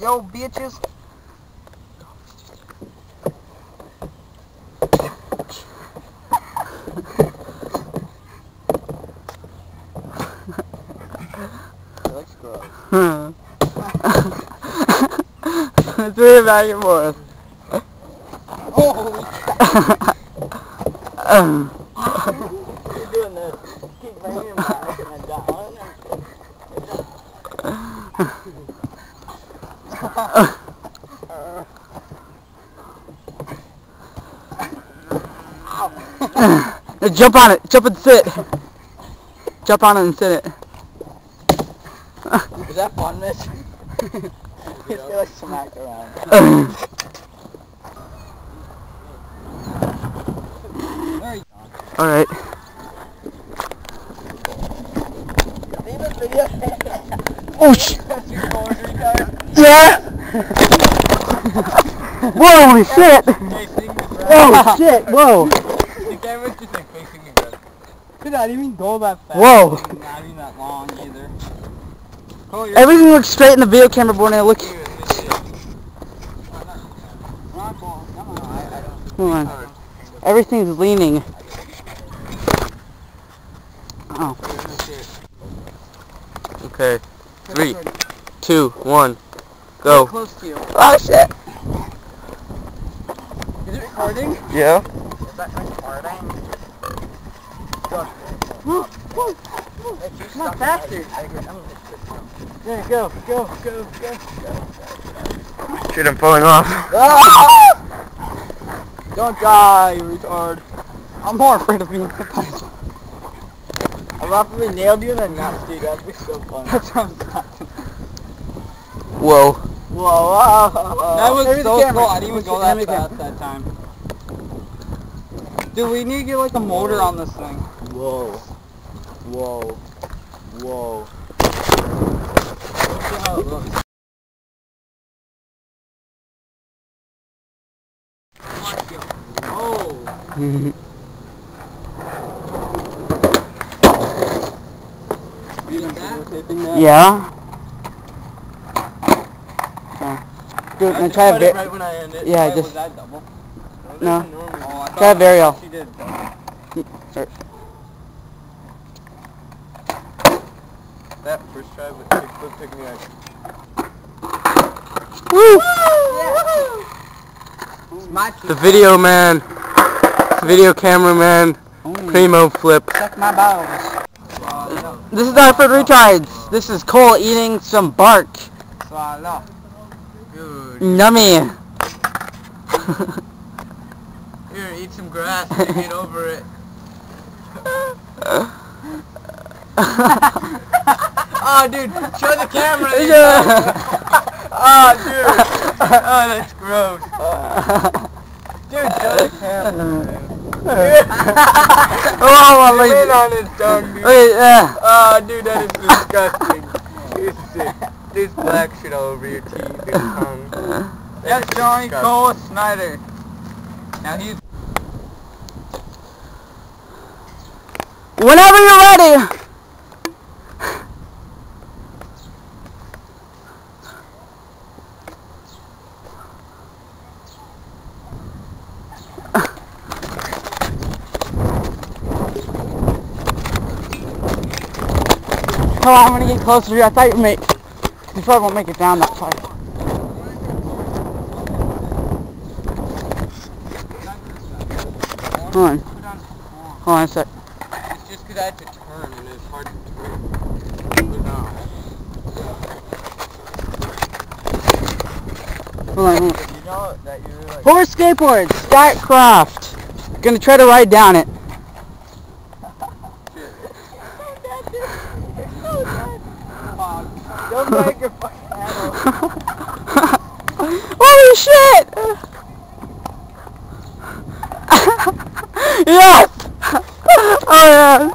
Yo, bitches. Gross. Hmm. Let's read it back and forth. Holy Um, You're doing this. Keep bringing him back and down. Now jump on it. Jump and sit. Jump on it and sit it. Is that fun, Mitch? you feel like smacked around. There you go. Alright. See this video? Oh sh! That's your poetry card. Yeah! Whoa, holy shit! Oh shit, whoa! The camera's just like facing the ground. Could not even go that fast. Whoa. Not even that long either. Cole, Everything looks straight in the video camera, but when I look... you in this video. Ron, Cole, come on. I, I don't. Hold on. Everything's leaning. Oh. Okay. Three, two, one, go. Close to you. Oh shit! Is it recording? Yeah. Is that recording? Go. Come on, faster. There, go, go, go, go, go. Shit, I'm falling off. Don't die, you retard. I'm more afraid of being punched. I'd nailed you than not, dude. That'd be so fun. That's what I'm talking. Whoa. Whoa, wow. That was Maybe the so cool. I didn't even go that fast that time. Dude, we need to get like a motor on this thing. Whoa. Whoa. Whoa. See how it looks. You yeah? Yeah. Dude, now try a bit. right when I end it. Yeah, Wait, just- that? No. Oh, I Try Varial. She did. That first try with kickflip took me like Woo! My The video man. Video cameraman. Primo flip. Check my balls. This is not for retards. This is Cole eating some bark. Swallow. Dude, Nummy. here, eat some grass and get over it. Oh, dude, show the camera. Oh, dude. Oh, that's gross. Dude, show the camera. oh, I Lean like on his tongue, dude. Wait, uh, Oh, dude, that is disgusting. This black shit all over your teeth, your tongue. That's is Johnny. Cole Snyder. Now he's whenever you're ready. Hold on, I'm gonna get closer here. I thought you'd make. You probably won't make it down that far. Hold on. Hold on a sec. It's just because I had to turn and it's hard to turn. Hold on, hold on. You know that you're like... Four skateboards, Statcraft. Gonna try to ride down it. Don't break your fucking Holy shit! yes! Oh yeah!